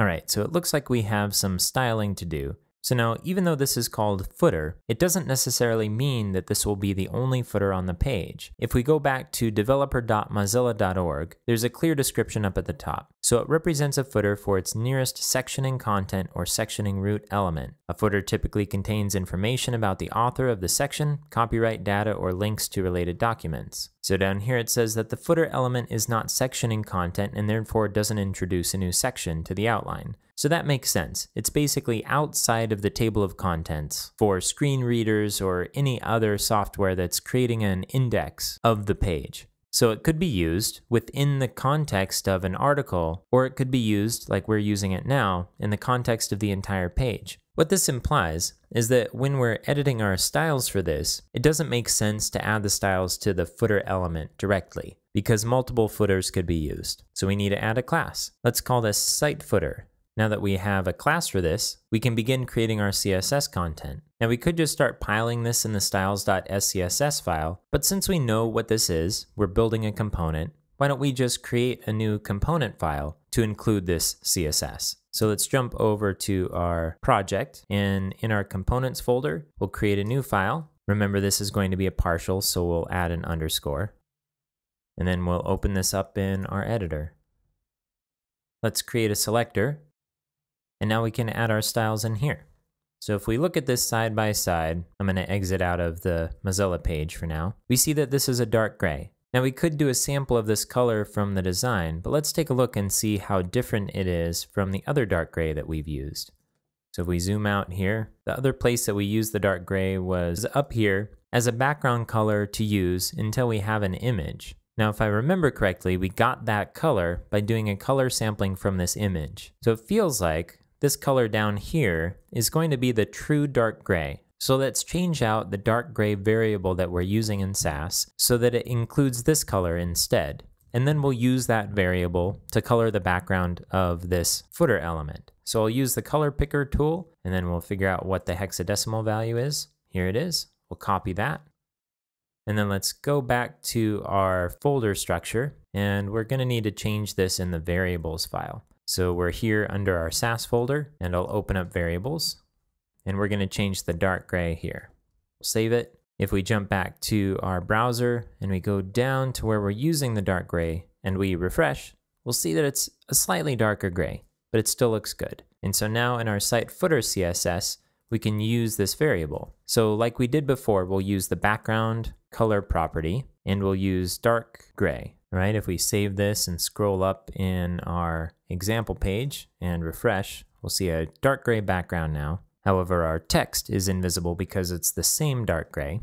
Alright, so it looks like we have some styling to do. So now, even though this is called footer, it doesn't necessarily mean that this will be the only footer on the page. If we go back to developer.mozilla.org, there's a clear description up at the top. So it represents a footer for its nearest sectioning content or sectioning root element. A footer typically contains information about the author of the section, copyright data, or links to related documents. So down here it says that the footer element is not sectioning content and therefore doesn't introduce a new section to the outline. So that makes sense. It's basically outside of the table of contents for screen readers or any other software that's creating an index of the page. So it could be used within the context of an article, or it could be used, like we're using it now, in the context of the entire page. What this implies is that when we're editing our styles for this, it doesn't make sense to add the styles to the footer element directly, because multiple footers could be used. So we need to add a class. Let's call this site footer. Now that we have a class for this, we can begin creating our CSS content. Now we could just start piling this in the styles.scss file, but since we know what this is, we're building a component, why don't we just create a new component file to include this CSS. So let's jump over to our project and in our components folder, we'll create a new file. Remember this is going to be a partial, so we'll add an underscore. And then we'll open this up in our editor. Let's create a selector and now we can add our styles in here. So if we look at this side by side, I'm going to exit out of the Mozilla page for now. We see that this is a dark gray. Now we could do a sample of this color from the design, but let's take a look and see how different it is from the other dark gray that we've used. So if we zoom out here, the other place that we used the dark gray was up here as a background color to use until we have an image. Now, if I remember correctly, we got that color by doing a color sampling from this image. So it feels like this color down here is going to be the true dark gray. So let's change out the dark gray variable that we're using in Sass so that it includes this color instead. And then we'll use that variable to color the background of this footer element. So I'll use the color picker tool and then we'll figure out what the hexadecimal value is. Here it is. We'll copy that. And then let's go back to our folder structure and we're gonna need to change this in the variables file. So we're here under our Sass folder and I'll open up variables and we're going to change the dark gray here. Save it. If we jump back to our browser and we go down to where we're using the dark gray and we refresh, we'll see that it's a slightly darker gray, but it still looks good. And so now in our site footer CSS, we can use this variable. So like we did before, we'll use the background color property and we'll use dark gray right? If we save this and scroll up in our example page and refresh, we'll see a dark gray background now. However, our text is invisible because it's the same dark gray.